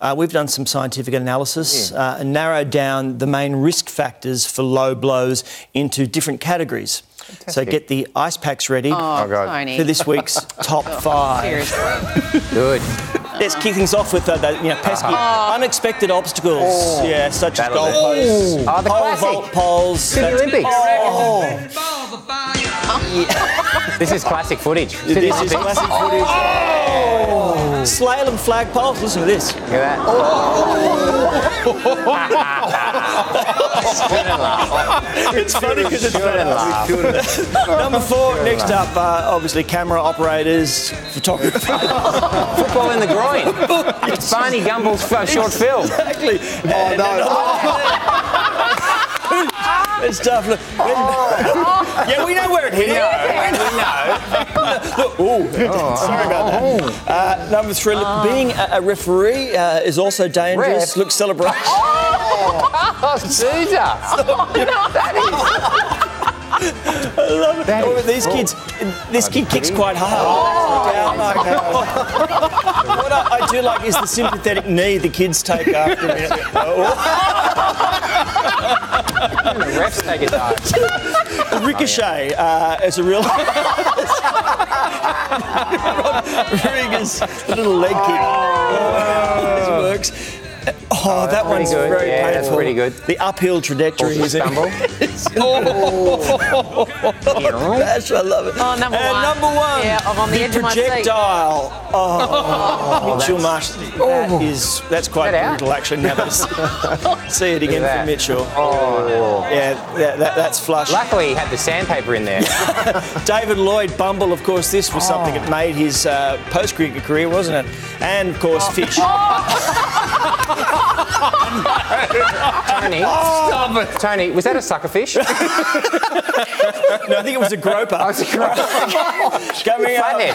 Uh, we've done some scientific analysis uh, and narrowed down the main risk factors for low blows into different categories. So get the ice packs ready Oh, God. Tony. for this week's top five. Good. Let's kick things off with uh, the you know, pesky, unexpected obstacles. Yeah, such as That'll do. goalposts, Oh, the pole classic. vault poles. To the Olympics. Oh, This is classic footage. this is classic footage. Oh. Slalom flag poles. Listen to this. Look at that. It's funny because it's Shouldn't laugh. Number four, next up, uh, obviously camera operators, photographers. Football in the groin. It's Barney Gumble's f- short film. exactly. Oh, no. it's tough. Look, yeah, we know where it hit. you. We know. Ooh, sorry about that. Uh, number three, look, being a, a referee uh, is also dangerous. Ref? Look, celebration. Oh, Sousa. That Oh, is these kids, this kid kicks quite hard. Down like that. what I, I do like is the sympathetic knee the kids take after me. Oh, The refs take a dive. Ricochet uh, a real. Rodriguez, little leg kick. This works. Oh, that one's good. very Yeah, that's pretty good. The uphill trajectory is Stumble. Bash, I love it. Oh, number and one. number one, Yeah, I'm on the edge of my seat. projectile. Oh, Mitchell Marsh. That is that's quite That out? brutal, actually. Now that I see- see it again Look at from. Mitchell. Oh. Yeah, that, that, that's flush. Luckily, he had the sandpaper in there. David Lloyd Bumble, of course, this was something that made his uh, post cricket career, wasn't it? And of course, Fish. Tony. Stop it. Tony, was that a sucker fish? No, I think it was a groper. Oh, it's a Coming up. Flathead.